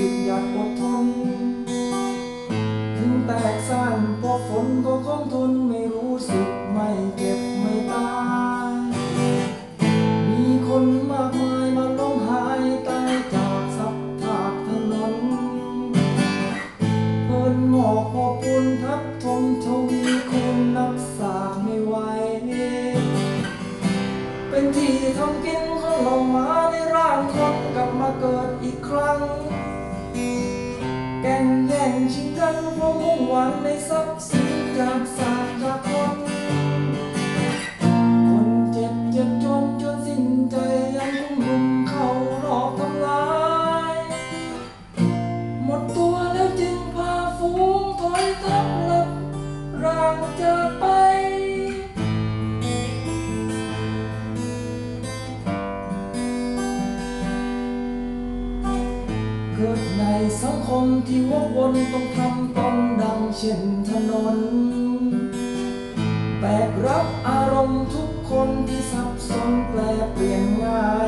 ืดหยัดอดทน ถึงแตกสั้นพอฝนก็คงทนไม่รู้สึกไม่เก็บ ชิงกันเพราะมุ่งหวังในทรัพย์สินจากสา เกิดในสังคมที่วกวนต้องทำตนดังเช่นถนน แบกรับอารมณ์ทุกคนที่สับสนแปลเปลี่ยนง่าย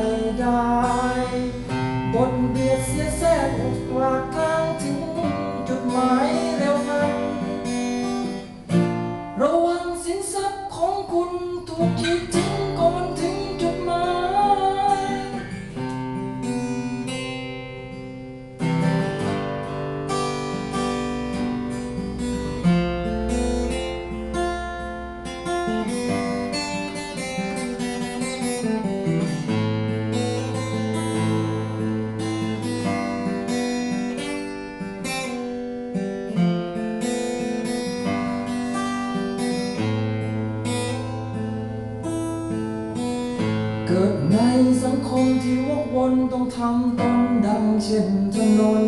เกิดในสังคมที่วกวนต้องทำตนดังเช่นถนน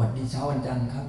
วัสดีเช้าวันจันทร์ครับ